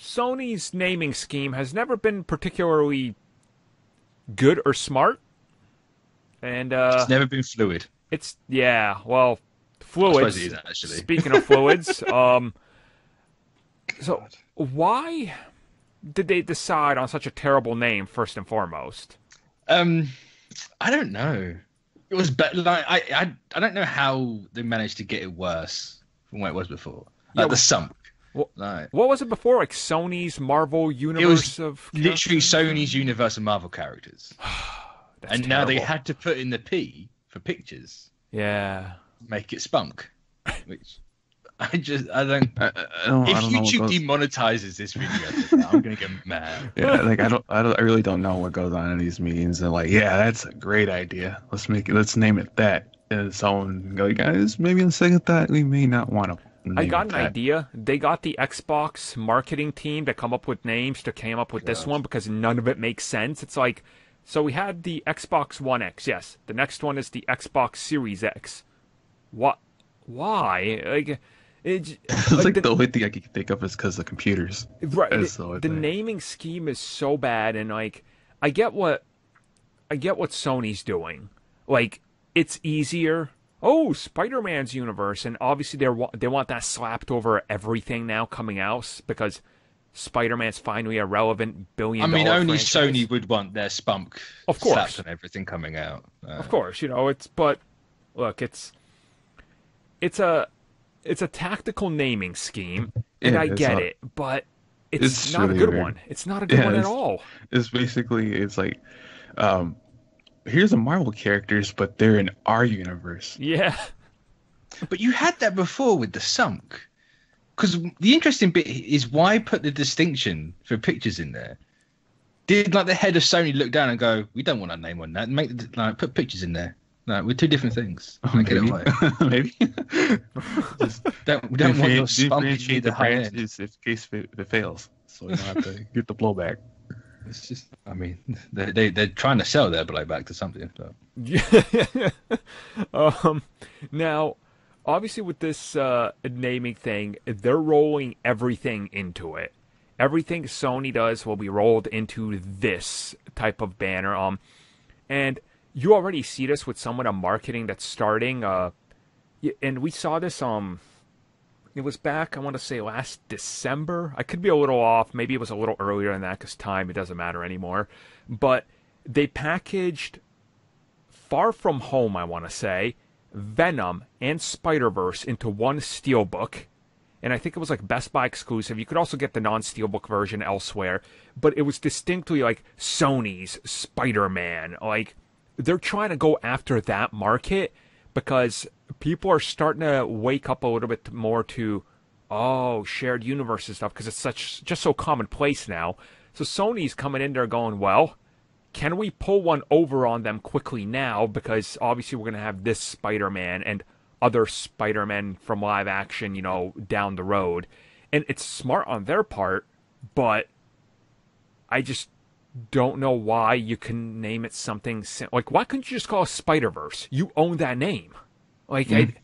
Sony's naming scheme has never been particularly good or smart. And uh, It's never been fluid. it's yeah, well, fluids. is, actually. Speaking of fluids, um, so why did they decide on such a terrible name first and foremost? Um, I don't know. It was better. Like I, I, I don't know how they managed to get it worse from what it was before. Like Yeah, the sump. Well- like, What was it before? Like Sony's Marvel universe of literally? Sony's Universe of Marvel characters, That's and now they had to put in the P for pictures, yeah. make it spunk, which I just I don't. I, I don't, If I don't YouTube goes, demonetizes this video, I'm gonna get mad. yeah, like I don't, I don't, I really don't know what goes on in these meetings. And like, yeah, that's a great idea. Let's make it. Let's name it that. And someone go, guys, maybe on second thought, we may not want to. I got an idea. They got the Xbox marketing team to come up with names to came up with this one because none of it makes sense. It's like, so we had the Xbox One X. Yes, the next one is the Xbox Series X. What? Why? Like, it, It's like like the- the only thing I can think of is because the computers. right That's the, the only the thing. naming scheme is so bad and like i get what i get what sony's doing like it's easier oh spider-man's universe and obviously they are they want that slapped over everything now coming out because spider-man's finally a relevant billion I mean, only franchise. Sony would want their spunk Of course. slapped on everything coming out. Uh, Of course, you know it's but look, it's it's a it's a tactical naming scheme, and Yeah, I get not- it, but it's, it's not a good weird. one. It's not a good Yeah, one at all. It's basically it's like, um, here's the Marvel characters, but they're in our universe. Yeah, But you had that before with the sunk. Because the interesting bit is why put the distinction for pictures in there? Did like the head of Sony look down and go, "We don't want our name on that. Make the, like put pictures in there. Like we're two different things. Oh, I get it maybe, maybe. Just Don't, we don't want your differentiate- spunk the the high end. branches in case it, if it fails, so you don't have to get the blowback. It's just, I mean, they they they're trying to sell their blowback to something. So. um, now, obviously, with this uh, naming thing, they're rolling everything into it. Everything Sony does will be rolled into this type of banner. Um, and you already see this with some of the marketing that's starting. Uh, and we saw this. Um, it was back. I want to say last December. I could be a little off. Maybe it was a little earlier than that because time it doesn't matter anymore. But they packaged Far From Home, I want to say, Venom, and Spider Verse into one steelbook. And I think it was like Best Buy exclusive. You could also get the non steelbook version elsewhere. But it was distinctly like Sony's Spider Man. Like, they're trying to go after that market because people are starting to wake up a little bit more to, oh, shared universe and stuff because it's such just so commonplace now. So Sony's coming in there going, well, can we pull one over on them quickly now? Because obviously we're going to have this Spider Man and other Spider Man from live action, you know, down the road. And it's smart on their part, but I just don't know why you can name it something sim- like why couldn't you just call it Spider Verse? You own that name. Like I, mm-hmm.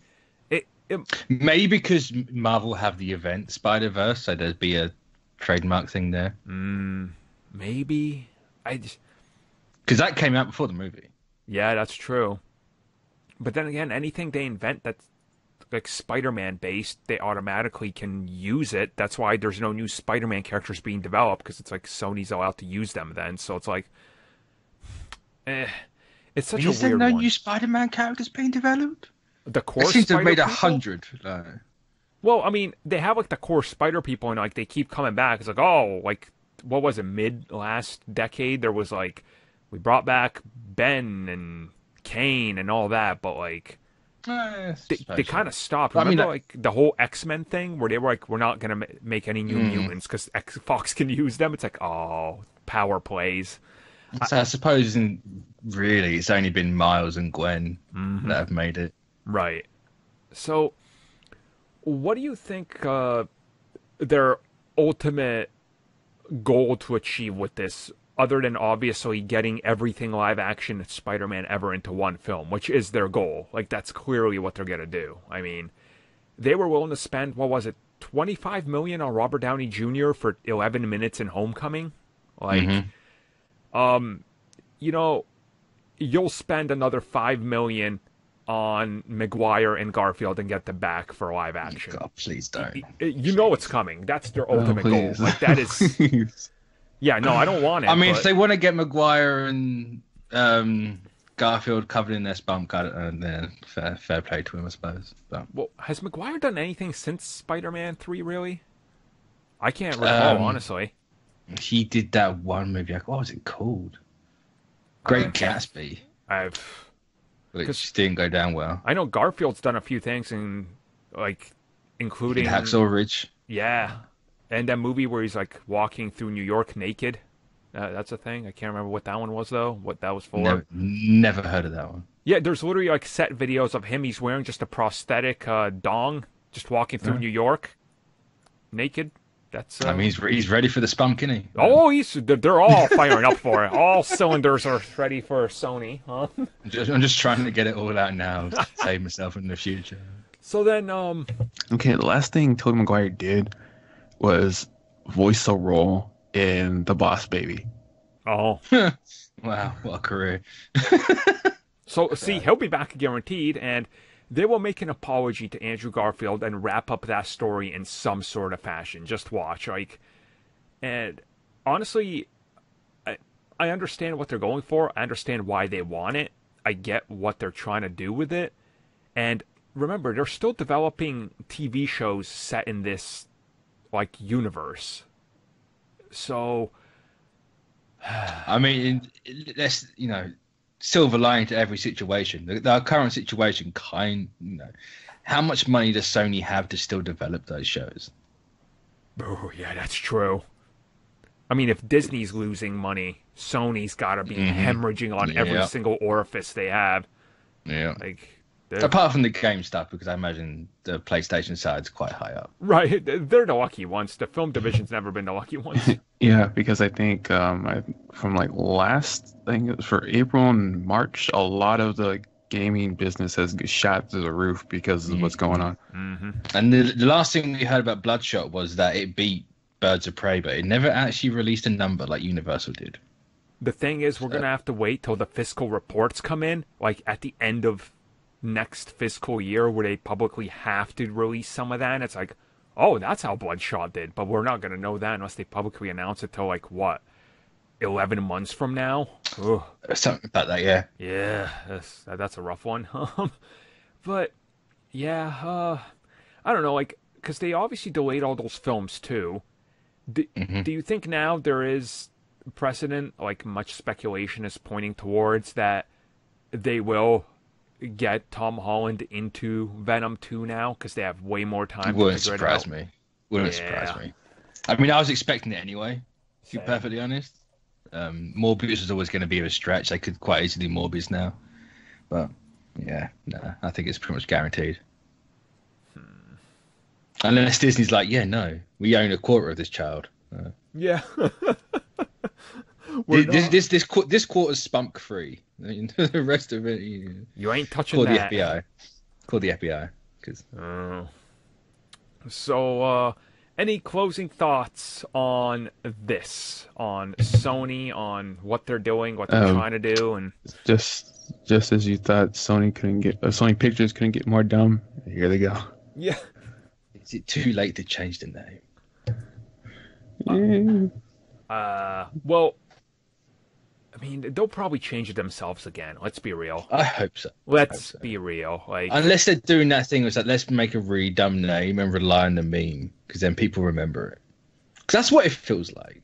it, it, Maybe because Marvel have the event Spider Verse, so there'd be a trademark thing there. Mm, maybe I just Because that came out before the movie. Yeah, that's true. But then again, anything they invent that's like Spider-Man based, they automatically can use it. That's why there's no new Spider-Man characters being developed because it's like Sony's allowed to use them then. So it's like, eh, it's such Is a there weird no one. new Spider Man characters being developed? the core seem to have made a hundred. Well, I mean, they have like the core Spider people, and like they keep coming back. It's like, oh, like what was it? Mid last decade, there was like we brought back Ben and Kaine and all that, but like. Eh, they, they kind of stopped. I mean, Remember, that- like the whole X Men thing, where they were like, "We're not gonna ma- make any new Mm. mutants because X Fox can use them." It's like, oh, power plays. So I suppose, in, really, it's only been Miles and Gwen Mm-hmm. that have made it. Right. So, what do you think uh, their ultimate goal to achieve with this, other than obviously getting everything live action Spider Man ever into one film, which is their goal? Like, that's clearly what they're going to do. I mean, they were willing to spend, what was it, 25 million on Robert Downey Jr. for 11 minutes in Homecoming. Like, um, you know, you'll spend another 5 million on Maguire and Garfield and get them back for live action. God, please don't. You know it's coming. That's their Oh, ultimate goal. Like that is. Yeah, no, I don't want it. I mean, but- if they want to get Maguire and um, Garfield covered in their spunk, I don't know, then fair, fair play to him, I suppose. But Well, has Maguire done anything since Spider-Man Three? Really? I can't recall, Um, honestly. he did that one movie. like, What was it called? Great Gatsby, I've which didn't go down well. I know Garfield's done a few things, and like including Hacksaw Ridge. yeah, and that movie where he's like walking through New York naked. Uh, that's a thing. I can't remember what that one was though. What that was for. Never, never heard of that one. Yeah, there's literally like set videos of him. He's wearing just a prosthetic uh, dong, just walking through New York, naked. That's. Uh, I mean, he's he's ready for the spunk, isn't he? Oh, he's they're, they're all firing up for it. All cylinders are ready for Sony, huh? I'm just, I'm just trying to get it all out now to save myself in the future. So then, um, Okay, the last thing Tobey Maguire did was voice a role in The Boss Baby. oh, Wow, what a career! so see, he'll be back guaranteed, and they will make an apology to Andrew Garfield and wrap up that story in some sort of fashion. Just watch, like, and honestly, I I understand what they're going for. I understand why they want it. I get what they're trying to do with it, and remember, they're still developing TV shows set in this like universe. So I mean, let's you know, silver lining to every situation. The, the current situation, kind, you know, how much money does Sony have to still develop those shows? Oh, yeah, that's true. I mean, if Disney's losing money, Sony's got to be mm-hmm. hemorrhaging on every single orifice they have. Yeah. Like, they're, Apart from the game stuff, because I imagine the PlayStation side's quite high up. right? They're the lucky ones. The film division's never been the lucky ones. Yeah, because I think um, I, from like last thing it was for April and March, a lot of the gaming business has shot through the roof because of what's going on. hmm And the, the last thing we heard about Bloodshot was that it beat Birds of Prey, but it never actually released a number like Universal did. The thing is, we're gonna have to wait till the fiscal reports come in, like at the end of next fiscal year, where they publicly have to release some of that. And it's like, oh, that's how Bloodshot did, but we're not gonna know that unless they publicly announce it till like what, eleven months from now. Ugh. Something about that, yeah. Yeah, that's that's a rough one. Um, but yeah, uh, I don't know, like because they obviously delayed all those films too. Do, do you think now there is precedent, like much speculation is pointing towards that they will get Tom Holland into Venom 2 now because they have way more time to Wouldn't it surprise out? me. Wouldn't Yeah. surprise me. I mean, I was expecting it anyway. To be Same. perfectly honest, um, Morbius was always going to be a stretch. They could quite easily Morbius now, but yeah, no, I think it's pretty much guaranteed. Hmm. Unless Disney's like, yeah, no, we own a quarter of this child. Uh, Yeah. We're this, this this this qu- this quarter's spunk free. the rest of it, you you ain't touching call the that. FBI. Call the FBI because Oh. So, uh, any closing thoughts on this? On Sony, on what they're doing, what they're Um, trying to do, and Just just as you thought Sony couldn't get uh, Sony Pictures couldn't get more dumb, here they go. yeah, is it too late to change the name? Eh, uh, well, I mean, they'll probably change it themselves again. Let's be real. I hope so. Let's so. be real. Like, Unless they're doing that thing, was like let's make a really dumb name and rely on the meme because then people remember it. Because that's what it feels like.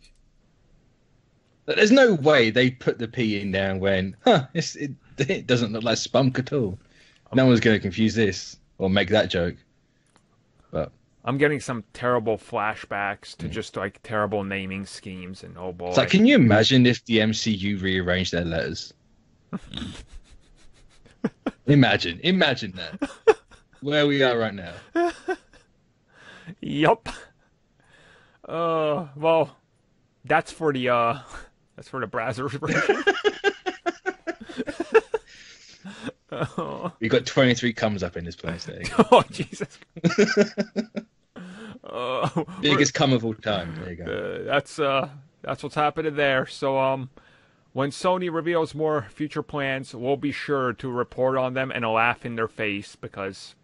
But There's no way they put the P in there and went, huh, it's, it, it doesn't look like spunk at all. Um, no one's going to confuse this or make that joke. But I'm getting some terrible flashbacks to just like terrible naming schemes, and oh boy, it's like, can you imagine if the MCU rearranged their letters? imagine, imagine that. Where we are right now. Yup. Uh, well, that's for the uh, that's for the Brazzers version. oh, We got 23 comes up in this place. There oh, Jesus. Uh, Biggest come of all time. There you go. uh, that's uh, that's what's happening there. So um, when Sony reveals more future plans, we'll be sure to report on them and laugh in their face because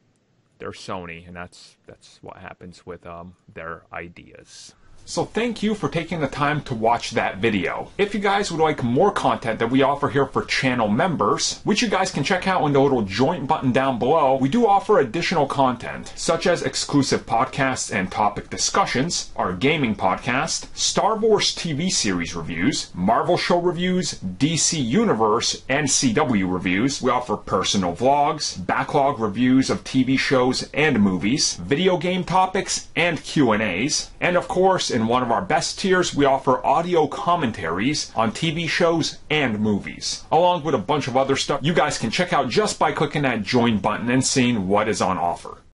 they're Sony, and that's that's what happens with um their ideas. So thank you for taking the time to watch that video. If you guys would like more content that we offer here for channel members, which you guys can check out in the little joint button down below, we do offer additional content, such as exclusive podcasts and topic discussions, our gaming podcast, Star Wars TV series reviews, Marvel show reviews, DC Universe and CW reviews. We offer personal vlogs, backlog reviews of TV shows and movies, video game topics and Q&As, and of course, in one of our best tiers, we offer audio commentaries on TV shows and movies, along with a bunch of other stuff you guys can check out just by clicking that join button and seeing what is on offer.